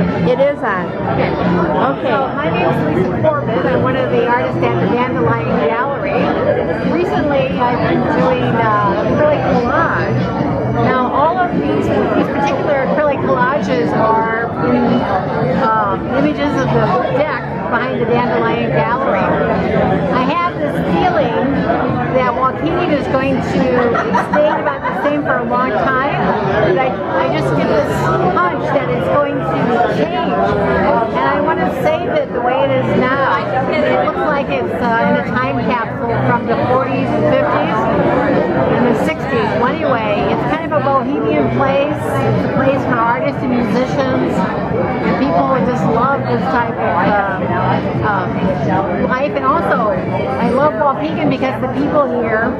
It is on. Okay. Okay. So my name is Leisa Corbett. I'm one of the artists at the Dandelion Gallery. Recently, I've been doing uh, acrylic collage. Now, all of these, these particular acrylic collages are in, um, images of the deck behind the Dandelion Gallery. I have this feeling that Waukegan is going to for a long time, but I, I just get this hunch that it's going to change. And I want to save it the way it is now. It looks like it's uh, in a time capsule from the 40s and 50s and the 60s. Well, anyway, it's kind of a bohemian place. It's a place for artists and musicians and people who just love this type of uh, um, life. And also, Because the people here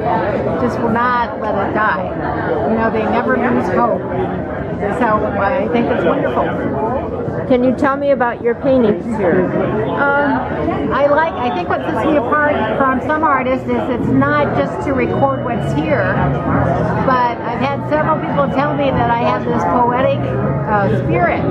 just will not let it die. You know, they never lose hope. So I think it's wonderful. Can you tell me about your paintings here? Um, I like, I think what sets me apart from some artists is it's not just to record what's here, but I've had several people tell me that I have this poetic uh, spirit.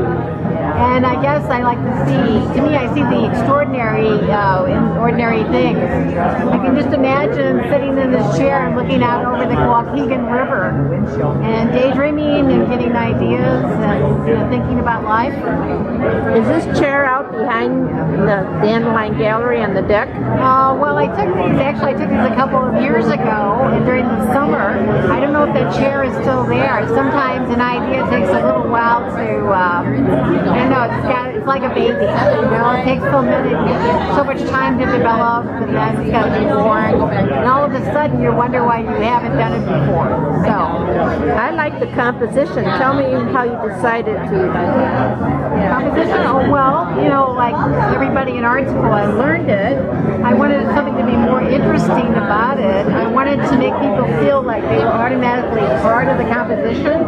And I guess I like to see, to me I see the extraordinary uh, in ordinary things. I can just imagine sitting in this chair and looking out over the Waukegan River and daydreaming and getting ideas and you know, thinking about life. Is this chair out behind the Dandelion Gallery on the deck? Uh, well, I took these, actually I took these a couple of years ago and during the summer. I don't know if that chair is still there. Sometimes an idea takes a little while to, uh, I don't know, it's got, it's like a baby, you know, it takes so many, so much time to develop and then it's got to be born. And all of a sudden you wonder why you haven't done it before. So, I like the composition. Tell me how you decided to. composition, oh well, you know, like everybody in art school, I learned it. I wanted something to be more interesting about it. I wanted to make people feel like they were automatically part of the composition.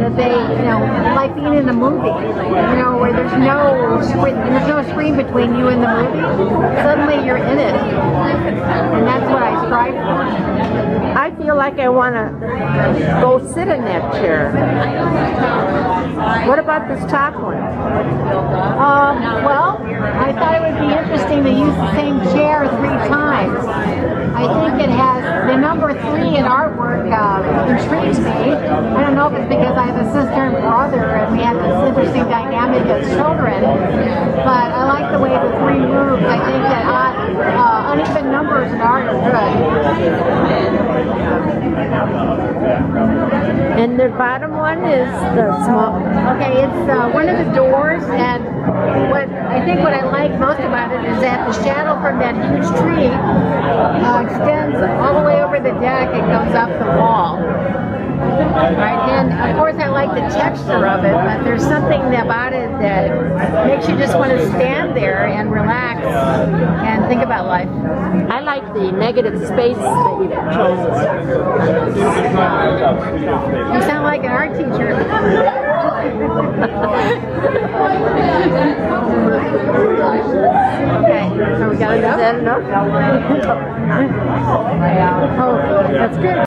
That they, you know, like being in a movie, you know, where there's no there's no screen between you and the movie. Suddenly you're in it, and that's what I strive for. Feel like I want to go sit in that chair. What about this top one? Um, well, I thought it would be interesting to use the same chair three times. I think it has the number three in artwork uh, intrigues me. I don't know if it's because I have a sister and brother and we have this interesting dynamic as children, but I like the way the three moves. I think that odd, uh, uneven numbers in art are good. And the bottom one is the small. Okay, it's uh, one of the doors, and what I think what I like most about it is that the shadow from that huge tree uh, extends all the way over the deck and goes up the wall. Right, and of course I like the texture of it, but there's something about it that makes you just want to stand there and relax think about life. I like the negative space that you chose. You sound like an art teacher. okay, so we got Is enough? that enough? Oh, that's good.